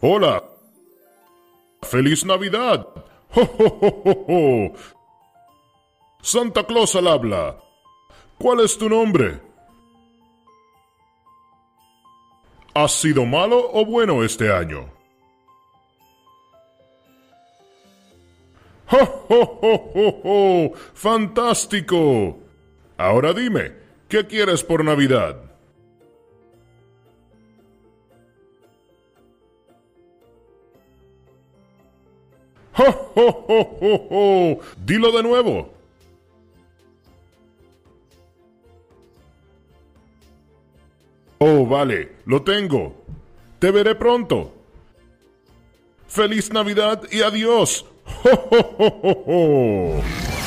Hola. ¡Feliz Navidad! ¡Ho, ho, ho, ho! Santa Claus al habla. ¿Cuál es tu nombre? ¿Has sido malo o bueno este año? ¡Ho, ho, ho, ho, ho! ¡Fantástico! Ahora dime, ¿qué quieres por Navidad? ¡Ho, ho, ho, ho, ho! Dilo de nuevo. Oh, vale, lo tengo. Te veré pronto. ¡Feliz Navidad y adiós! ¡Ho, ho, ho, ho, ho!